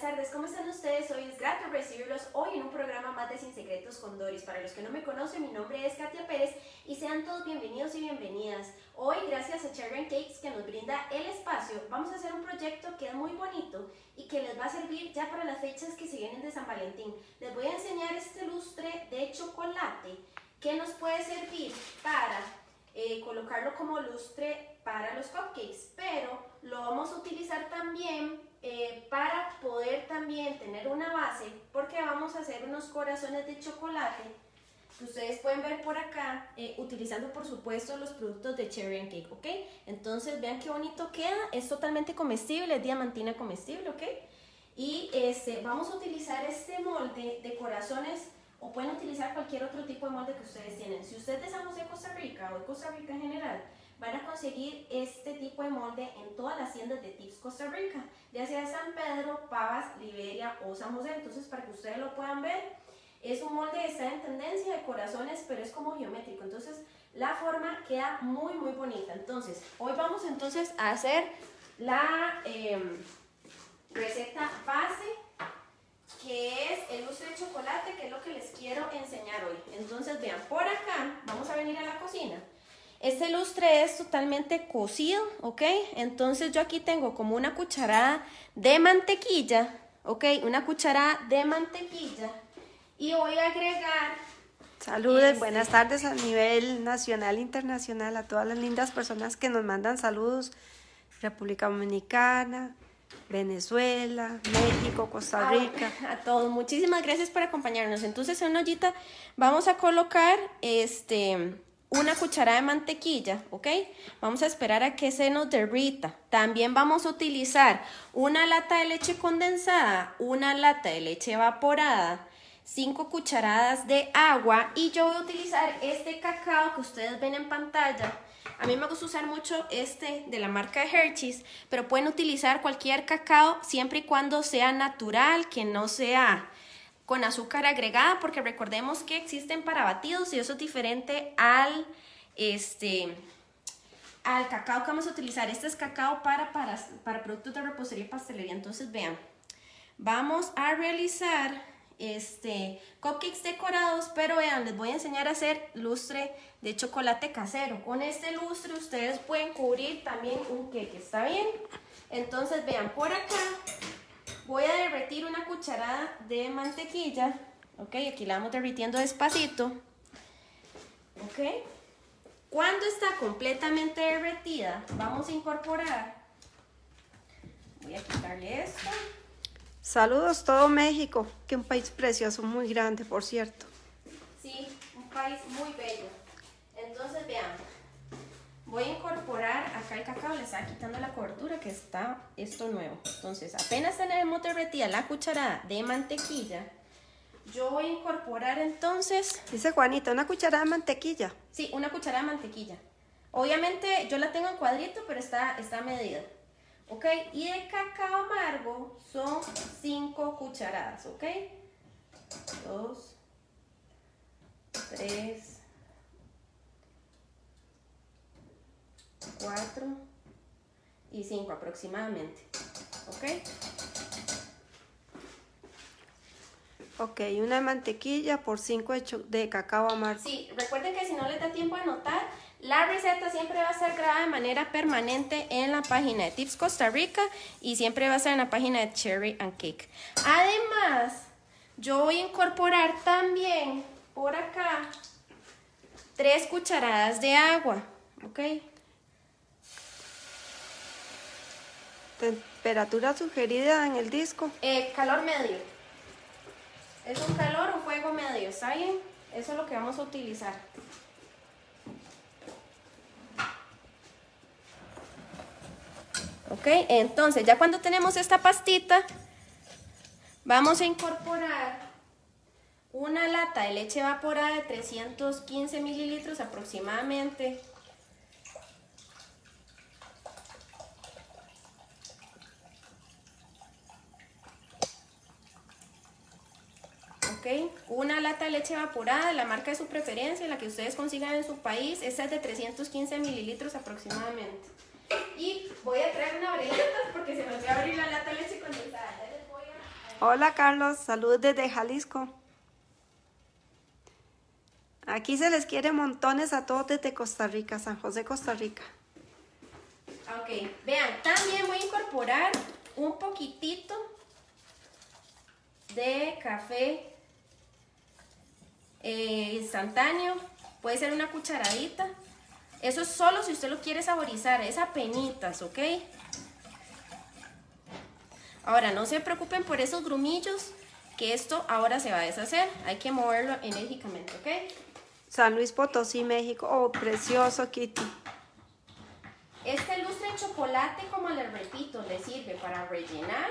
buenas tardes, ¿cómo están ustedes? Hoy es grato recibirlos hoy en un programa más de Sin Secretos con Doris. Para los que no me conocen, mi nombre es Katia Pérez y sean todos bienvenidos y bienvenidas. Hoy, gracias a Cherry Cakes que nos brinda el espacio, vamos a hacer un proyecto que es muy bonito y que les va a servir ya para las fechas que se vienen de San Valentín. Les voy a enseñar este lustre de chocolate que nos puede servir para eh, colocarlo como lustre para los cupcakes, pero lo vamos a utilizar también eh, para poder también tener una base, porque vamos a hacer unos corazones de chocolate que ustedes pueden ver por acá, eh, utilizando por supuesto los productos de Cherry and Cake, ¿ok? Entonces vean qué bonito queda, es totalmente comestible, es diamantina comestible, ¿ok? Y este, vamos a utilizar este molde de corazones o pueden utilizar cualquier otro tipo de molde que ustedes tienen. Si ustedes de San José, Costa Rica o de Costa Rica en general, van a conseguir este tipo de molde en todas las tiendas de Tips Costa Rica, ya sea San Pedro, Pavas, Liberia o San José. Entonces, para que ustedes lo puedan ver, es un molde que está en tendencia de corazones, pero es como geométrico. Entonces, la forma queda muy, muy bonita. Entonces, hoy vamos entonces a hacer la em, receta base que es el lustre de chocolate, que es lo que les quiero enseñar hoy. Entonces, vean, por acá, vamos a venir a la cocina. Este lustre es totalmente cocido, ¿ok? Entonces yo aquí tengo como una cucharada de mantequilla, ¿ok? Una cucharada de mantequilla. Y voy a agregar... Saludos, este buenas tardes a nivel nacional e internacional a todas las lindas personas que nos mandan saludos. República Dominicana, Venezuela, México, Costa ah, Rica. A todos, muchísimas gracias por acompañarnos. Entonces en una ollita vamos a colocar este una cucharada de mantequilla, ¿ok? Vamos a esperar a que se nos derrita. También vamos a utilizar una lata de leche condensada, una lata de leche evaporada, 5 cucharadas de agua y yo voy a utilizar este cacao que ustedes ven en pantalla. A mí me gusta usar mucho este de la marca Hershey's, pero pueden utilizar cualquier cacao siempre y cuando sea natural, que no sea con azúcar agregada, porque recordemos que existen para batidos y eso es diferente al, este, al cacao que vamos a utilizar. Este es cacao para, para, para productos de repostería y pastelería. Entonces vean, vamos a realizar este, cupcakes decorados, pero vean, les voy a enseñar a hacer lustre de chocolate casero. Con este lustre ustedes pueden cubrir también un cake, ¿está bien? Entonces vean, por acá derretir una cucharada de mantequilla. Ok, aquí la vamos derritiendo despacito. Ok. Cuando está completamente derretida, vamos a incorporar. Voy a quitarle esto. Saludos todo México, que un país precioso, muy grande, por cierto. Sí, un país muy bello. Entonces, vean, Voy a incorporar acá el cacao, le está quitando la cobertura que está esto nuevo. Entonces, apenas tenemos derretida la cucharada de mantequilla, yo voy a incorporar entonces... Dice Juanita, ¿una cucharada de mantequilla? Sí, una cucharada de mantequilla. Obviamente yo la tengo en cuadrito, pero está, está medida. ¿Ok? Y el cacao amargo son 5 cucharadas, ¿ok? 2, 3, 4 y 5 aproximadamente. ¿Ok? Ok, una mantequilla por 5 de cacao amargo. Sí, recuerden que si no les da tiempo de anotar, la receta siempre va a ser grabada de manera permanente en la página de Tips Costa Rica y siempre va a ser en la página de Cherry and Cake. Además, yo voy a incorporar también por acá 3 cucharadas de agua, ¿ok? ¿Temperatura sugerida en el disco? Eh, calor medio. Es un calor o fuego medio, ¿está bien? Eso es lo que vamos a utilizar. Ok, entonces ya cuando tenemos esta pastita, vamos a incorporar una lata de leche evaporada de 315 mililitros aproximadamente. Una lata de leche evaporada la marca de su preferencia, la que ustedes consigan en su país. Esta es de 315 mililitros aproximadamente. Y voy a traer una varillita porque se me olvidó abrir la lata de leche condensada. A Hola Carlos, saludos desde Jalisco. Aquí se les quiere montones a todos desde Costa Rica, San José, Costa Rica. Ok, vean, también voy a incorporar un poquitito de café eh, instantáneo. Puede ser una cucharadita. Eso es solo si usted lo quiere saborizar, es a penitas, ¿ok? Ahora, no se preocupen por esos grumillos, que esto ahora se va a deshacer. Hay que moverlo enérgicamente, ¿ok? San Luis Potosí, México. Oh, precioso, Kitty. Este lustre de chocolate, como les repito, le sirve para rellenar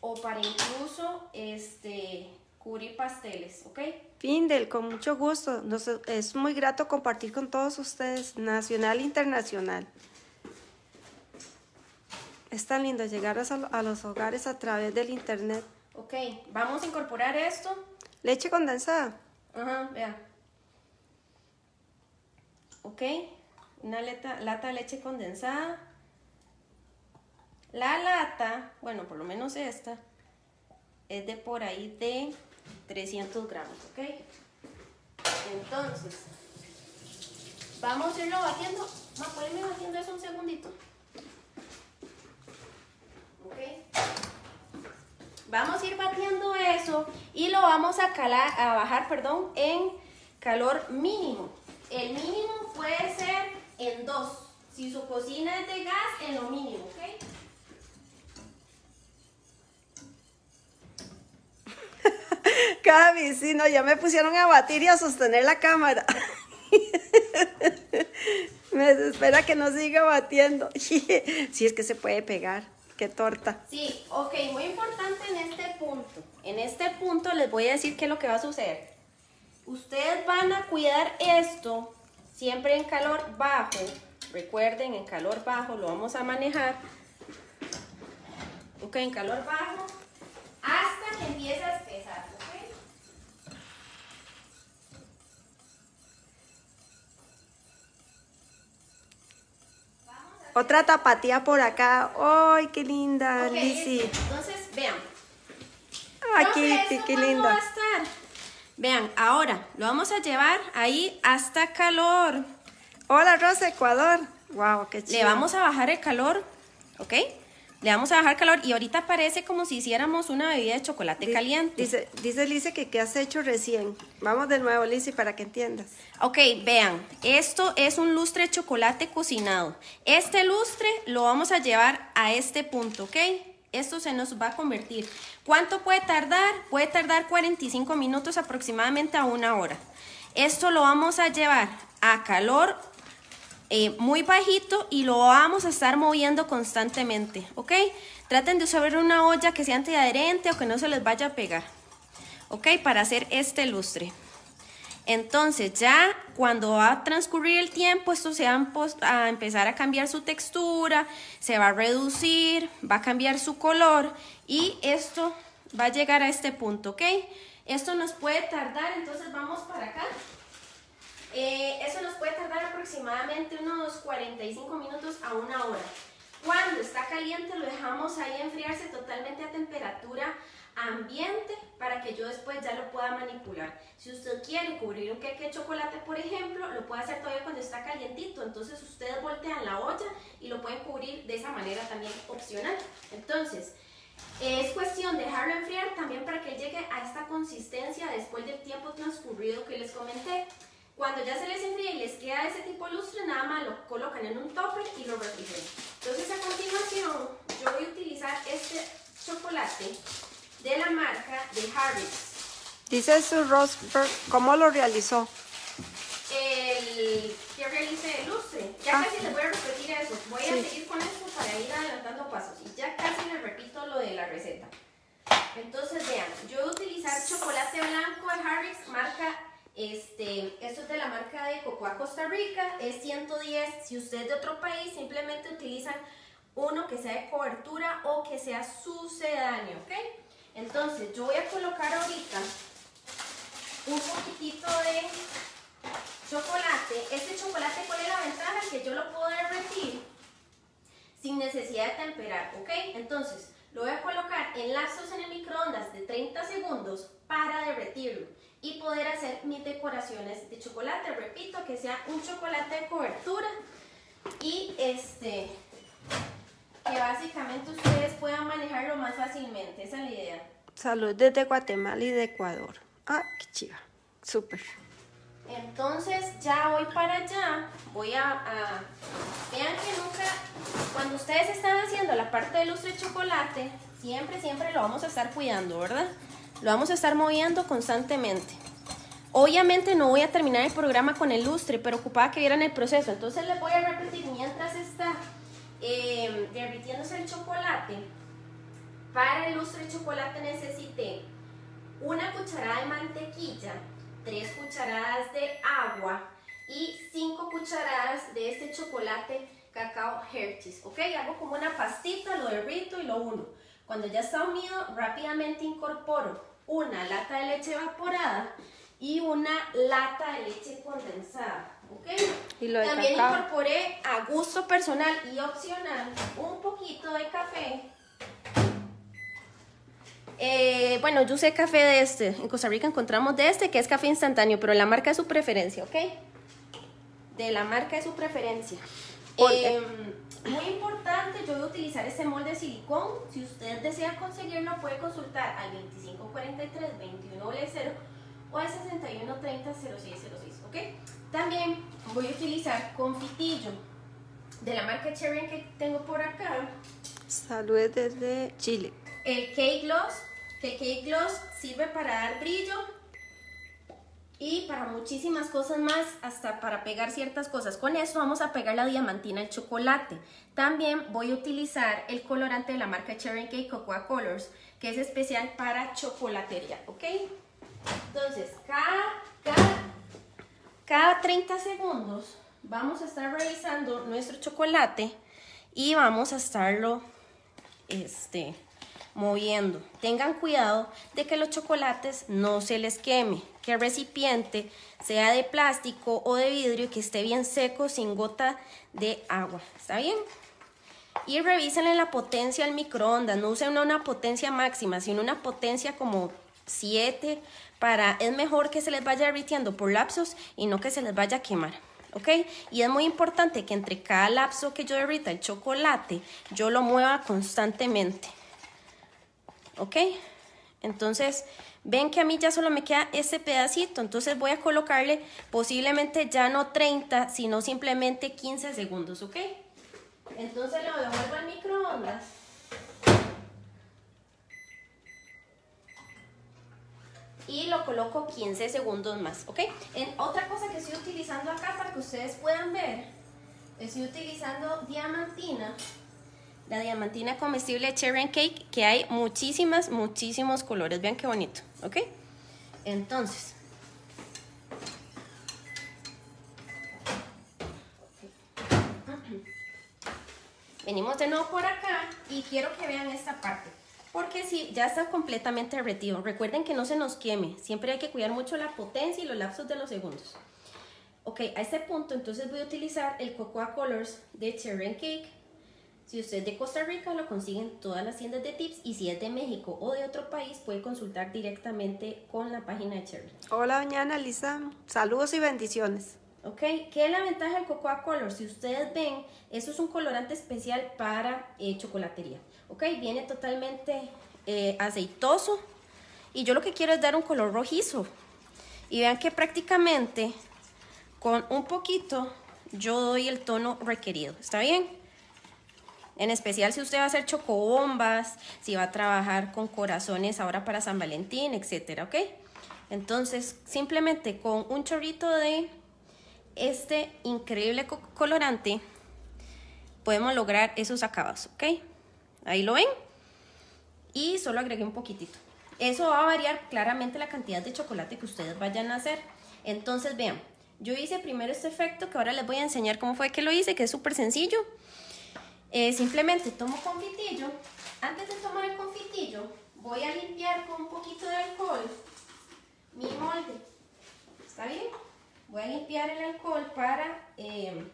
o para incluso este, cubrir pasteles, ¿ok? Findel, con mucho gusto. Nos, es muy grato compartir con todos ustedes, nacional e internacional. Es tan lindo llegar a, a los hogares a través del internet. Ok, vamos a incorporar esto. Leche condensada. Ajá, vea. Ok, una lata, lata de leche condensada. La lata, bueno, por lo menos esta, es de por ahí de 300 gramos, ¿ok? Entonces, vamos a irlo batiendo. Ma, pueden ir batiendo eso un segundito. ¿Ok? Vamos a ir batiendo eso y lo vamos a, calar, a bajar perdón, en calor mínimo. El mínimo puede ser en 2. Si su cocina es de gas, en lo mínimo. Cada vecino ya me pusieron a batir y a sostener la cámara. me desespera que no siga batiendo. Si es que se puede pegar. Qué torta. Sí, ok, muy importante en este punto. En este punto les voy a decir qué es lo que va a suceder. Ustedes van a cuidar esto siempre en calor bajo. Recuerden, en calor bajo lo vamos a manejar. Ok, en calor bajo hasta que empiece a Otra tapatía por acá. ¡Ay, qué linda, okay, Entonces, vean. Aquí, qué linda. Va a estar? Vean, ahora lo vamos a llevar ahí hasta calor. Hola, Rosa, Ecuador. Wow, qué chido. Le vamos a bajar el calor, ¿ok? Le vamos a bajar calor y ahorita parece como si hiciéramos una bebida de chocolate caliente. Dice, dice Lice que qué has hecho recién. Vamos de nuevo, Lice, para que entiendas. Ok, vean, esto es un lustre de chocolate cocinado. Este lustre lo vamos a llevar a este punto, ¿ok? Esto se nos va a convertir. ¿Cuánto puede tardar? Puede tardar 45 minutos aproximadamente a una hora. Esto lo vamos a llevar a calor eh, muy bajito y lo vamos a estar moviendo constantemente, ¿ok? Traten de usar una olla que sea antiadherente o que no se les vaya a pegar, ¿ok? Para hacer este lustre. Entonces ya cuando va a transcurrir el tiempo, esto se va a empezar a cambiar su textura, se va a reducir, va a cambiar su color y esto va a llegar a este punto, ¿ok? Esto nos puede tardar, entonces vamos para acá. Eh, eso nos puede tardar aproximadamente unos 45 minutos a una hora. Cuando está caliente lo dejamos ahí enfriarse totalmente a temperatura ambiente para que yo después ya lo pueda manipular. Si usted quiere cubrir un queque de chocolate, por ejemplo, lo puede hacer todavía cuando está calientito. Entonces ustedes voltean la olla y lo pueden cubrir de esa manera también opcional. Entonces, es cuestión de dejarlo enfriar también para que llegue a esta consistencia después del tiempo transcurrido que les comenté. Cuando ya se les enfría y les queda ese tipo de lustre, nada más lo colocan en un topper y lo refrigeran. Entonces a continuación yo voy a utilizar este chocolate de la marca de Harvey's. Dice su Rosberg, ¿cómo lo realizó? El que realicé el lustre. Ya ah. casi les voy a repetir eso. Voy a seguir con esto para ir adelantando pasos. Y ya casi les repito lo de la receta. Entonces vean, yo voy a utilizar chocolate blanco de Harvey's, marca este, esto es de la marca de Cocoa Costa Rica, es 110. Si usted es de otro país, simplemente utilizan uno que sea de cobertura o que sea sucedáneo, ¿ok? Entonces, yo voy a colocar ahorita un poquitito de chocolate. Este chocolate, ¿cuál es la ventaja? Que yo lo puedo derretir sin necesidad de temperar, ¿ok? Entonces, Lo voy a colocar en lapsos en el microondas de 30 segundos para derretirlo y poder hacer mis decoraciones de chocolate. Repito, que sea un chocolate de cobertura y este que básicamente ustedes puedan manejarlo más fácilmente. Esa es la idea. Salud desde Guatemala y de Ecuador. Ah, qué chiva. Súper. Entonces ya voy para allá, voy a, Vean que nunca, cuando ustedes están haciendo la parte de lustre de chocolate, siempre, siempre lo vamos a estar cuidando, ¿verdad? Lo vamos a estar moviendo constantemente. Obviamente no voy a terminar el programa con el lustre, pero ocupada que vieran el proceso. Entonces les voy a repetir mientras está eh, derritiéndose el chocolate. Para el lustre de chocolate necesité una cucharada de mantequilla, 3 cucharadas de agua y 5 cucharadas de este chocolate cacao Hershey's, ¿ok? Hago como una pastita, lo derrito y lo uno. Cuando ya está unido, rápidamente incorporo una lata de leche evaporada y una lata de leche condensada, También incorporé a gusto personal y opcional un poquito de café eh, bueno, yo sé café de este. En Costa Rica encontramos de este, que es café instantáneo, pero la marca es su preferencia, ¿ok? De la marca es su preferencia. Em, muy importante, yo voy a utilizar este molde de silicón. Si usted desea conseguirlo, puede consultar al 2543-2100 o al 6130-0606, ¿ok? También voy a utilizar confitillo de la marca Cherry que tengo por acá. Saludos desde Chile. El Cake Gloss que Cake Gloss sirve para dar brillo y para muchísimas cosas más, hasta para pegar ciertas cosas. Con esto vamos a pegar la diamantina al chocolate. También voy a utilizar el colorante de la marca Cherry Cake Cocoa Colors, que es especial para chocolatería, ¿ok? Entonces, cada, cada 30 segundos vamos a estar revisando nuestro chocolate y vamos a estarlo, este, moviendo. Tengan cuidado de que los chocolates no se les queme, que el recipiente sea de plástico o de vidrio que esté bien seco sin gota de agua. ¿Está bien? Y revisen la potencia al microondas, no usen una potencia máxima, sino una potencia como 7 para, es mejor que se les vaya derritiendo por lapsos y no que se les vaya a quemar. ¿ok? Y es muy importante que entre cada lapso que yo derrita el chocolate, yo lo mueva constantemente. ¿Ok? Entonces, ven que a mí ya solo me queda ese pedacito, entonces voy a colocarle posiblemente ya no 30, sino simplemente 15 segundos, ¿ok? Entonces lo devuelvo al microondas. Y lo coloco 15 segundos más, ¿ok? En, otra cosa que estoy utilizando acá para que ustedes puedan ver, estoy utilizando diamantina la diamantina comestible Cherry Cake, que hay muchísimas, muchísimos colores. Vean qué bonito, ¿ok? Entonces, venimos de nuevo por acá y quiero que vean esta parte. Porque si ya está completamente derretido, recuerden que no se nos queme. Siempre hay que cuidar mucho la potencia y los lapsos de los segundos. Ok, a este punto entonces voy a utilizar el Cocoa Colors de Cherry Cake si usted es de Costa Rica, lo consiguen todas las tiendas de tips y si es de México o de otro país, puede consultar directamente con la página de Cherry. Hola, doña Analisa. Saludos y bendiciones. Ok, ¿qué es la ventaja del Cocoa Color? Si ustedes ven, eso es un colorante especial para eh, chocolatería. Ok, viene totalmente eh, aceitoso y yo lo que quiero es dar un color rojizo. Y vean que prácticamente con un poquito yo doy el tono requerido. ¿Está bien? En especial si usted va a hacer chocobombas, si va a trabajar con corazones ahora para San Valentín, etcétera, ¿ok? Entonces, simplemente con un chorrito de este increíble colorante, podemos lograr esos acabados, ¿ok? Ahí lo ven. Y solo agregué un poquitito. Eso va a variar claramente la cantidad de chocolate que ustedes vayan a hacer. Entonces, vean, yo hice primero este efecto que ahora les voy a enseñar cómo fue que lo hice, que es súper sencillo. Eh, simplemente tomo confitillo. Antes de tomar el confitillo, voy a limpiar con un poquito de alcohol mi molde. ¿Está bien? Voy a limpiar el alcohol para eh,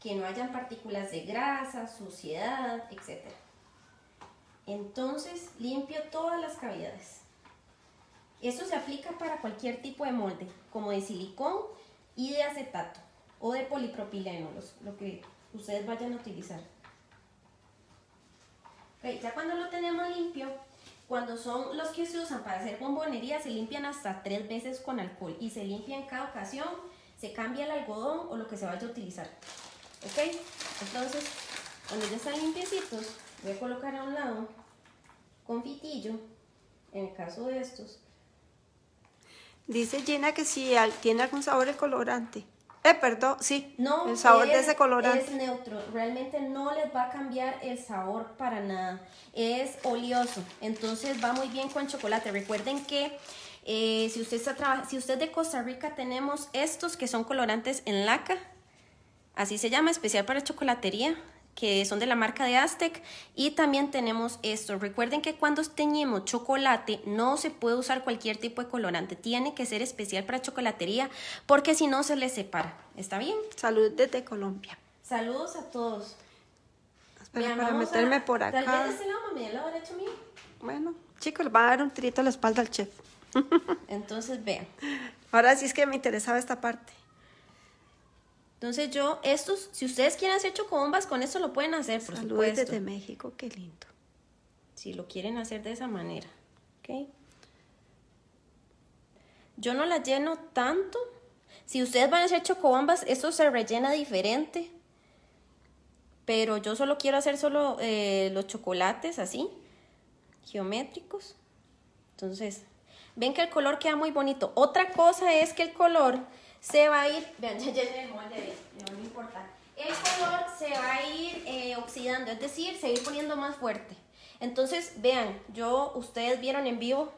que no hayan partículas de grasa, suciedad, etc. Entonces limpio todas las cavidades. Esto se aplica para cualquier tipo de molde, como de silicón y de acetato o de polipropileno, lo que ustedes vayan a utilizar. Ya cuando lo tenemos limpio, cuando son los que se usan para hacer bombonería, se limpian hasta tres veces con alcohol y se limpia en cada ocasión, se cambia el algodón o lo que se vaya a utilizar. ¿Ok? Entonces, cuando ya están limpiecitos, voy a colocar a un lado confitillo, en el caso de estos. Dice Gina que si tiene algún sabor el colorante. Eh, perdón, sí. No, el sabor de ese colorante. Es neutro, realmente no les va a cambiar el sabor para nada. Es oleoso, entonces va muy bien con chocolate. Recuerden que eh, si usted está si usted de Costa Rica tenemos estos que son colorantes en laca, así se llama, especial para chocolatería que son de la marca de Aztec y también tenemos esto. Recuerden que cuando teñimos chocolate no se puede usar cualquier tipo de colorante, tiene que ser especial para chocolatería porque si no se le separa. ¿Está bien? Salud desde Colombia. Saludos a todos. Espera, para meterme por acá. Tal vez de lado, mami, lado derecho mío. Bueno, chicos, le va a dar un tirito a la espalda al chef. Entonces, vean. Ahora sí es que me interesaba esta parte. Entonces yo, estos, si ustedes quieren hacer chocobombas, con esto lo pueden hacer, por supuesto. desde México, qué lindo. Si lo quieren hacer de esa manera, ¿ok? Yo no las lleno tanto. Si ustedes van a hacer chocobombas, esto se rellena diferente. Pero yo solo quiero hacer solo eh, los chocolates así, geométricos. Entonces, ven que el color queda muy bonito. Otra cosa es que el color se va a ir, vean, ya, ya el molde, no, importa. El color se va a ir eh, oxidando, es decir, se va a ir poniendo más fuerte. Entonces, vean, yo, ustedes vieron en vivo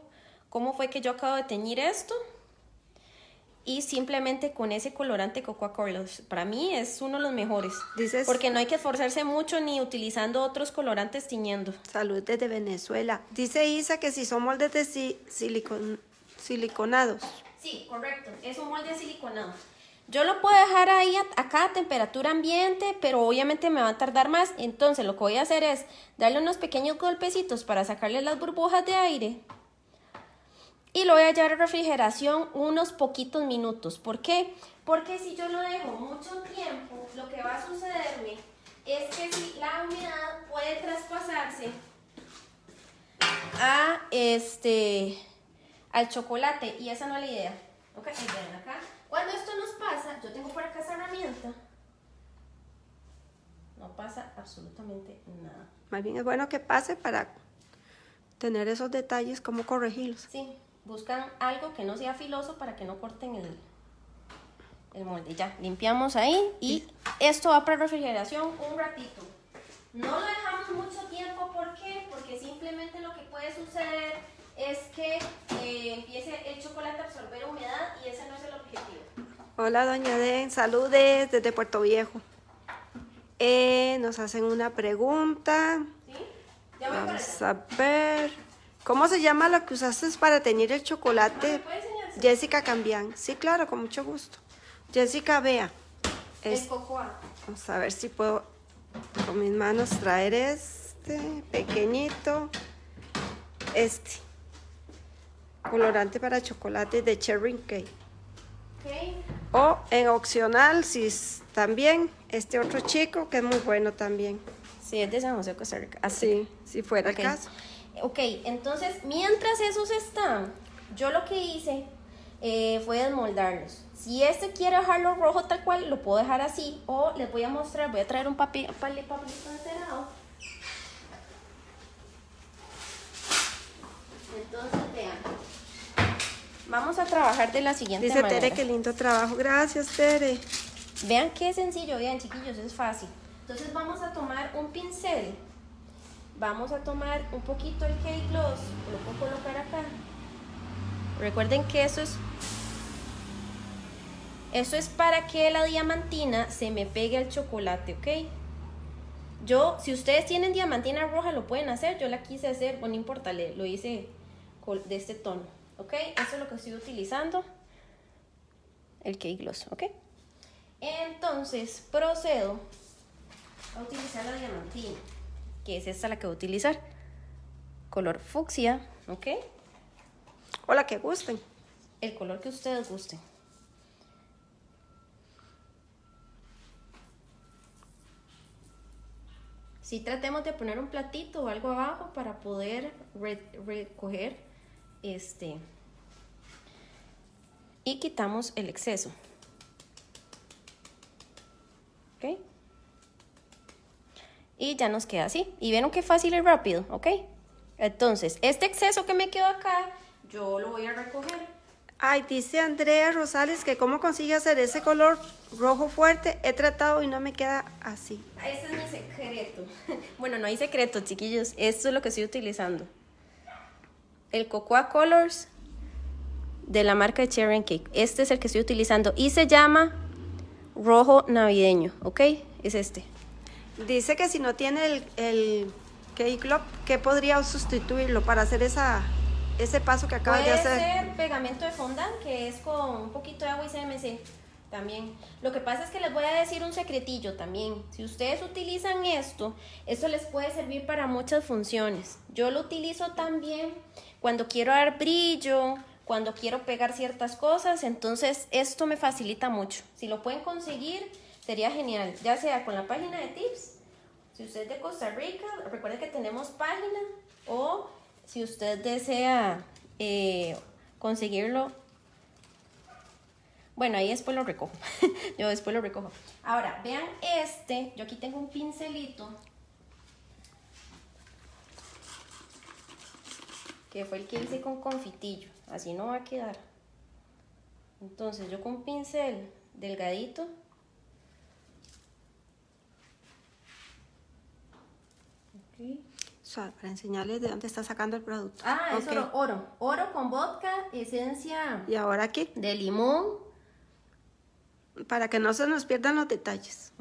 cómo fue que yo acabo de teñir esto. Y simplemente con ese colorante Cocoa Colors, para mí es uno de los mejores. Dices, porque no hay que esforzarse mucho ni utilizando otros colorantes tiñendo. Salud desde Venezuela. Dice Isa que si son moldes de silicon, siliconados. Sí, correcto. Es un molde siliconado. Yo lo puedo dejar ahí acá a temperatura ambiente, pero obviamente me va a tardar más. Entonces lo que voy a hacer es darle unos pequeños golpecitos para sacarle las burbujas de aire. Y lo voy a llevar a refrigeración unos poquitos minutos. ¿Por qué? Porque si yo lo dejo mucho tiempo, lo que va a sucederme es que si la humedad puede traspasarse a este al chocolate y esa no es la idea. Ok, ven acá. Cuando esto nos pasa, yo tengo por acá esa herramienta. No pasa absolutamente nada. Más bien es bueno que pase para tener esos detalles, cómo corregirlos. Sí, buscan algo que no sea filoso para que no corten el, el molde. Ya, limpiamos ahí y esto va para refrigeración un ratito. No lo dejamos mucho tiempo, ¿por qué? Porque simplemente lo que puede suceder es que eh, empiece el chocolate a absorber humedad y ese no es el objetivo. Hola, doña Den, saludes desde Puerto Viejo. Eh, nos hacen una pregunta. ¿Sí? Ya voy Vamos a ver. ¿Cómo se llama lo que usaste para tener el chocolate? Jessica Cambián. Sí, claro, con mucho gusto. Jessica, vea. Es, cocoa. Vamos a ver si puedo con mis manos traer este pequeñito. Este colorante para chocolate de Cherry Cake. O en opcional, si también este otro chico que es muy bueno también. Sí, es de San José, Costa Rica. Así, si fuera el caso. Ok, entonces mientras esos están, yo lo que hice eh, fue desmoldarlos. Si este quiere dejarlo rojo tal cual, lo puedo dejar así. O les voy a mostrar, voy a traer un papel, papelito enterado. Entonces, vean. Vamos a trabajar de la siguiente manera. Dice Tere, qué lindo trabajo. Gracias, Tere. Vean qué sencillo, vean chiquillos, es fácil. Entonces vamos a tomar un pincel. Vamos a tomar un poquito el cake gloss. Lo puedo colocar acá. Recuerden que eso es... Eso es para que la diamantina se me pegue al chocolate, ¿ok? Yo, si ustedes tienen diamantina roja, lo pueden hacer. Yo la quise hacer, bueno, no importa, lo hice de este tono. ¿Ok? Eso es lo que estoy utilizando, el cake gloss, ¿ok? Entonces procedo a utilizar la diamantina, que es esta la que voy a utilizar. color fucsia, ¿ok? O la que gusten. El color que ustedes gusten. Si tratemos de poner un platito o algo abajo para poder recoger este y quitamos el exceso. ¿Ok? Y ya nos queda así. Y vieron qué fácil y rápido, ¿ok? Entonces, este exceso que me quedó acá, yo lo voy a recoger. Ay, dice Andrea Rosales que cómo consigue hacer ese color rojo fuerte. He tratado y no me queda así. Ese es mi secreto. bueno, no hay secreto, chiquillos. Esto es lo que estoy utilizando. El Cocoa Colors de la marca Cherry Cake. Este es el que estoy utilizando y se llama rojo navideño, ¿ok? Es este. Dice que si no tiene el, el Cake Club, ¿qué podría sustituirlo para hacer esa ese paso que acabas de hacer. Puede ser pegamento de fondant, que es con un poquito de agua y CMC también. Lo que pasa es que les voy a decir un secretillo también. Si ustedes utilizan esto, esto les puede servir para muchas funciones. Yo lo utilizo también cuando quiero dar brillo, cuando quiero pegar ciertas cosas, entonces esto me facilita mucho. Si lo pueden conseguir, sería genial, ya sea con la página de tips, si usted es de Costa Rica, recuerde que tenemos página o si usted desea eh, conseguirlo, bueno, ahí después lo recojo. yo después lo recojo. Ahora, vean este. Yo aquí tengo un pincelito. Que fue el que hice con confitillo. Así no va a quedar. Entonces yo con un pincel delgadito. para enseñarles de dónde está sacando el producto. Ah, es oro, oro. Oro con vodka, esencia. ¿Y ahora aquí? De limón. Para que no se nos pierdan los detalles.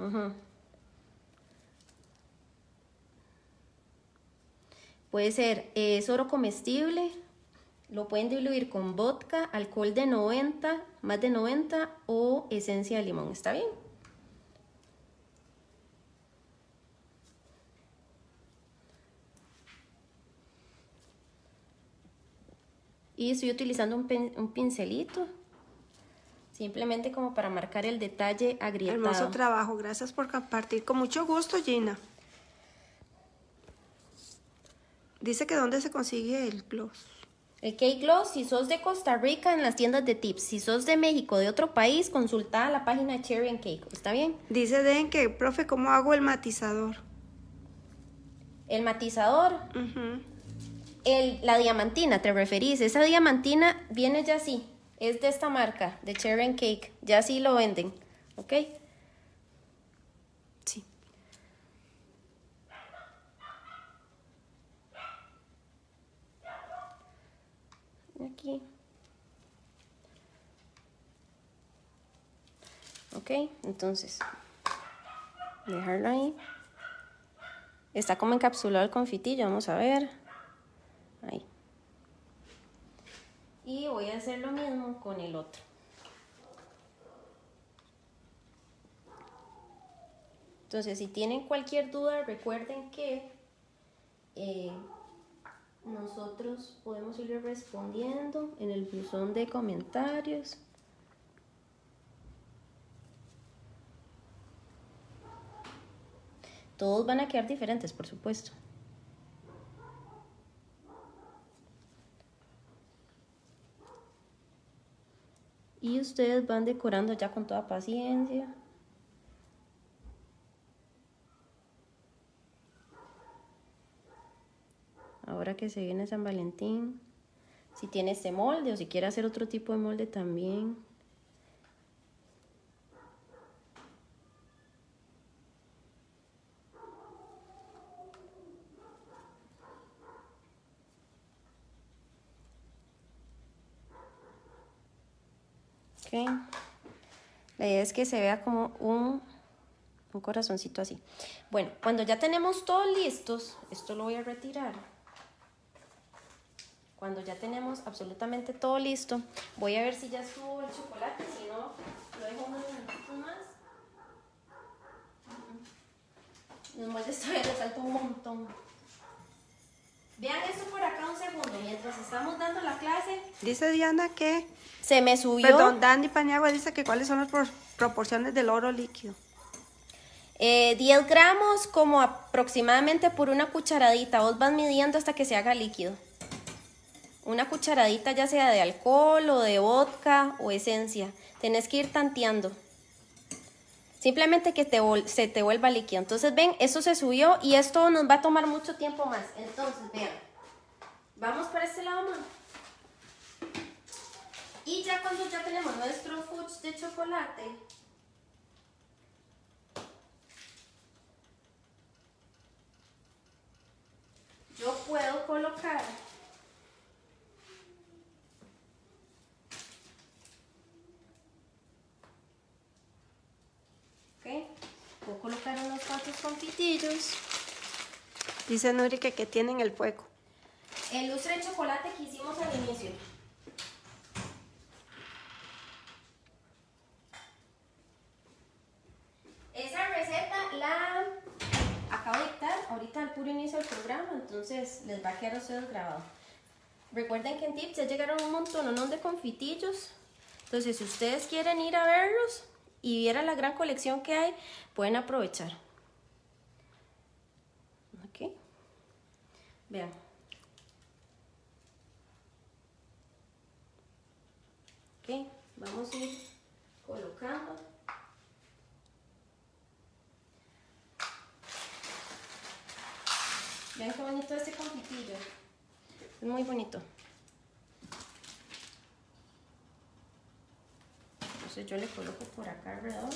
Puede ser, es oro comestible. Lo pueden diluir con vodka, alcohol de 90, más de 90 o esencia de limón. ¿Está bien? Y estoy utilizando un, pincelito, simplemente como para marcar el detalle agrietado. Hermoso trabajo, gracias por compartir. Con mucho gusto, Gina. Dice que dónde se consigue el gloss. El Cake Gloss, si sos de Costa Rica, en las tiendas de tips. Si sos de México, de otro país, consulta la página de Cherry and Cake. ¿Está bien? Dice Den que, profe, ¿cómo hago el matizador? El matizador la diamantina, ¿te referís? Esa diamantina viene ya así, es de esta marca, de Cherry Cake, ya así lo venden, ¿ok? Sí. Aquí. Ok, entonces, dejarlo ahí. Está como encapsulado el confitillo, vamos a ver. Ahí. Y voy a hacer lo mismo con el otro. Entonces, si tienen cualquier duda, recuerden que eh, nosotros podemos ir respondiendo en el buzón de comentarios. Todos van a quedar diferentes, por supuesto. Y ustedes van decorando ya con toda paciencia. Ahora que se viene San Valentín, si tiene este molde o si quiere hacer otro tipo de molde también. Es que se vea como un, un corazoncito así. Bueno, cuando ya tenemos todos listos, esto lo voy a retirar. Cuando ya tenemos absolutamente todo listo, voy a ver si ya estuvo el chocolate, si no, lo dejo unos minutitos más. Los moldes falta un montón. Vean esto por mientras estamos dando la clase, Dice Diana que, se me subió. perdón, Dani Paniagua dice que cuáles son las por- proporciones del oro líquido. Eh, 10 gramos como aproximadamente por una cucharadita. Vos vas midiendo hasta que se haga líquido. Una cucharadita ya sea de alcohol o de vodka o esencia. Tenés que ir tanteando. Simplemente que te se te vuelva líquido. Entonces ven, eso se subió y esto nos va a tomar mucho tiempo más. Entonces vean. Vamos para este lado, mamá. Y ya cuando ya tenemos nuestro fudge de chocolate, yo puedo colocar ok puedo colocar unos cuantos confitillos Dice Nuri que, que tienen el fuego. El lustre de chocolate que hicimos al inicio esa receta la acabo de dictar ahorita al puro inicio del programa entonces les va a quedar ustedes grabado Recuerden que en Tips ya llegaron un montón de confitillos. Entonces, si ustedes quieren ir a verlos y vieran la gran colección que hay, pueden aprovechar. Ok. Vean. Ok, vamos a ir colocando. Vean qué bonito este confitillo. Es muy bonito. Entonces yo le coloco por acá alrededor.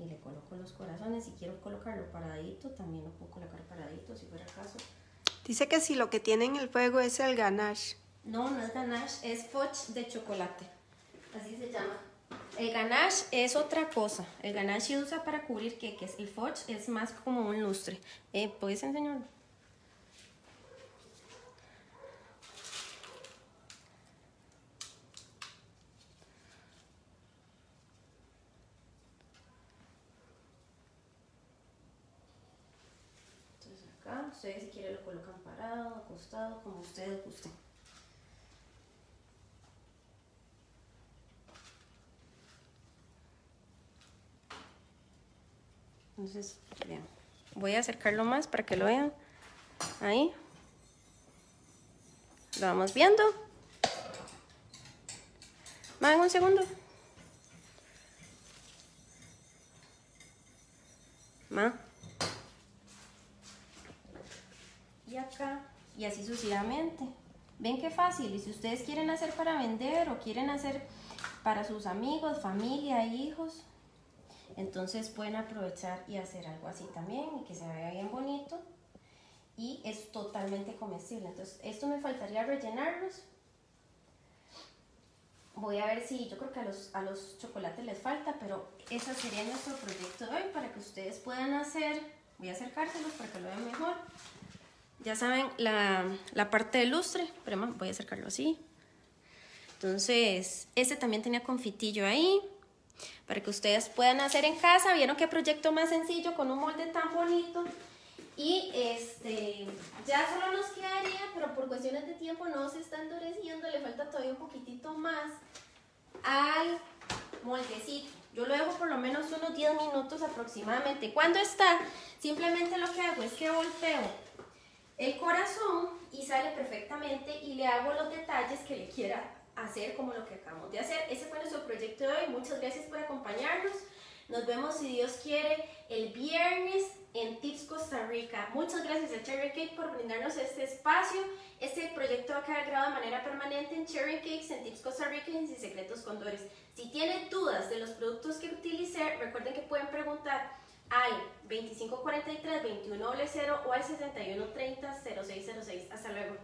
Y le coloco los corazones. Si quiero colocarlo paradito, también lo puedo colocar paradito, si fuera caso. Dice que si lo que tiene en el fuego es el ganache. No, no es ganache, es fudge de chocolate. Así se llama. El ganache es otra cosa. El ganache se usa para cubrir queques. El fudge es más como un lustre. Eh, ¿Puedes enseñarlo? Entonces acá, ustedes si quieren lo colocan como ustedes gusten. Entonces, vean, voy a acercarlo más para que lo vean. Ahí. Lo vamos viendo. Más un segundo. Más. Y acá. Y así sucesivamente. Ven qué fácil. Y si ustedes quieren hacer para vender o quieren hacer para sus amigos, familia, hijos, entonces pueden aprovechar y hacer algo así también y que se vea bien bonito. Y es totalmente comestible. Entonces, esto me faltaría rellenarlos. Voy a ver si yo creo que a los, a los chocolates les falta, pero ese sería nuestro proyecto de hoy para que ustedes puedan hacer. Voy a acercárselos para que lo vean mejor. Ya saben la, la parte del lustre, pero voy a acercarlo así. Entonces, este también tenía confitillo ahí para que ustedes puedan hacer en casa. Vieron qué proyecto más sencillo con un molde tan bonito. Y este, ya solo nos quedaría, pero por cuestiones de tiempo no se está endureciendo, le falta todavía un poquitito más al moldecito. Yo lo dejo por lo menos unos 10 minutos aproximadamente. Cuando está, simplemente lo que hago es que volteo el corazón y sale perfectamente y le hago los detalles que le quiera hacer como lo que acabamos de hacer. Ese fue nuestro proyecto de hoy. Muchas gracias por acompañarnos. Nos vemos si Dios quiere el viernes en Tips Costa Rica. Muchas gracias a Cherry Cake por brindarnos este espacio. Este proyecto va a quedar grabado de manera permanente en Cherry Cakes, en Tips Costa Rica y en Sin Secretos Condores. Si tienen dudas de los productos que utilicé, recuerden que pueden preguntar al 2543-2100 o al 6130-0606. Hasta luego.